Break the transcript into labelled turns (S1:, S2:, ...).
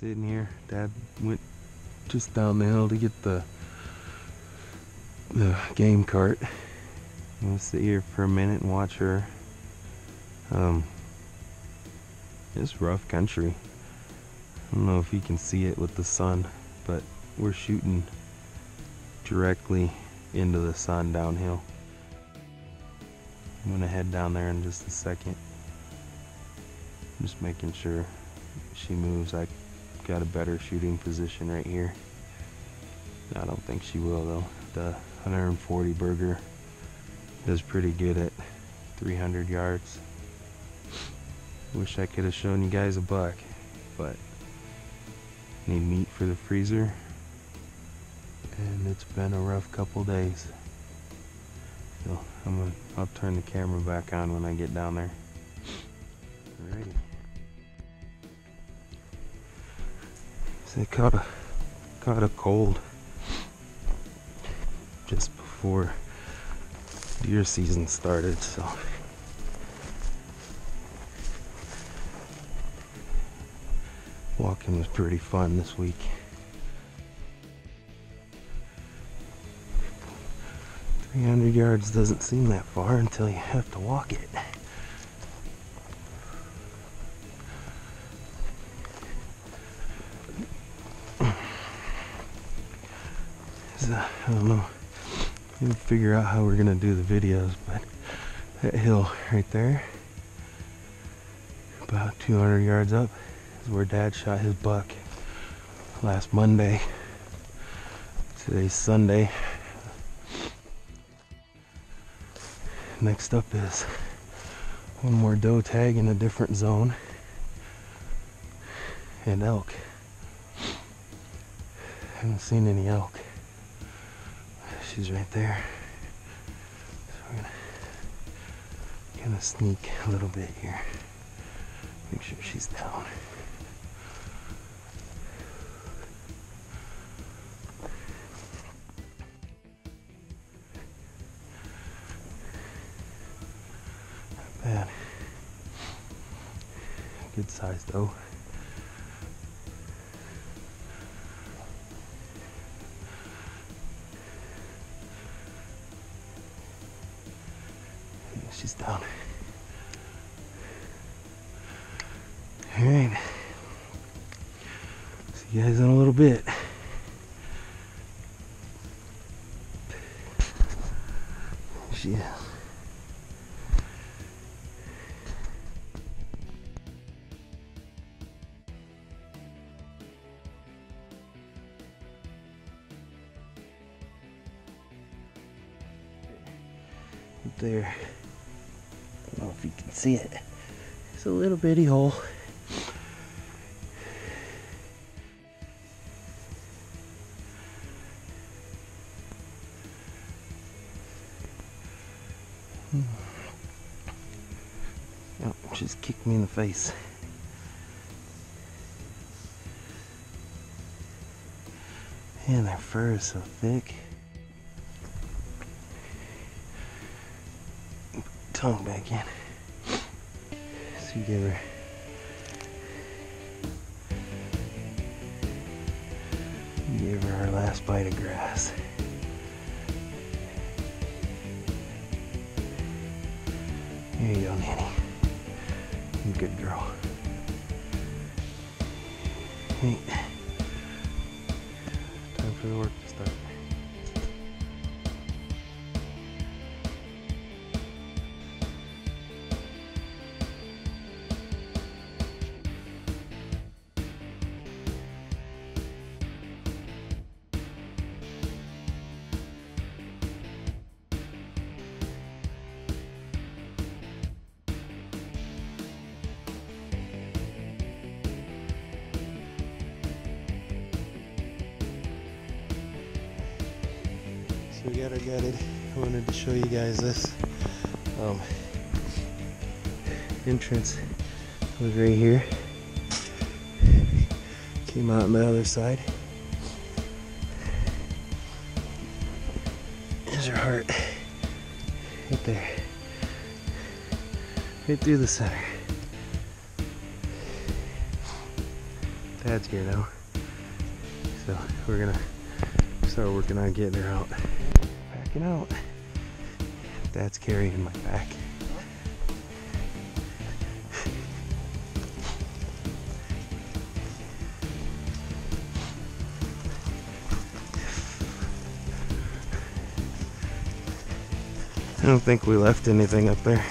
S1: sitting here. Dad went just down the hill to get the the game cart. I'm gonna sit here for a minute and watch her. Um, it's rough country. I don't know if you can see it with the sun, but we're shooting directly into the sun downhill. I'm gonna head down there in just a second. Just making sure she moves. I got a better shooting position right here. I don't think she will though. The 140 Berger does pretty good at 300 yards. Wish I could have shown you guys a buck, but need meat for the freezer. And it's been a rough couple days. So I'm gonna I'll turn the camera back on when I get down there. Alrighty. So I caught a caught a cold just before deer season started, so walking was pretty fun this week. Three hundred yards doesn't seem that far until you have to walk it. Uh, I don't know. We'll figure out how we're gonna do the videos, but that hill right there, about 200 yards up, is where Dad shot his buck last Monday. Today's Sunday. Next up is one more doe tag in a different zone and elk. Haven't seen any elk. She's right there. So we're gonna gonna sneak a little bit here. Make sure she's down. Not bad. Good size though. She's down. Alright. See you guys in a little bit. She is. There. If you can see it. It's a little bitty hole. Hmm. Oh, just kicked me in the face. Man, their fur is so thick. Tongue back in. So you give her. Her last bite of grass. Here you go, Nanny. You good girl. Hey. Time for the work to start. So we got her gutted. I wanted to show you guys this. Um, entrance was right here. Came out on the other side. There's her heart. Right there. Right through the center. Dad's here now. So we're gonna start working on getting her out. Backing out. Dad's carrying my back. I don't think we left anything up there.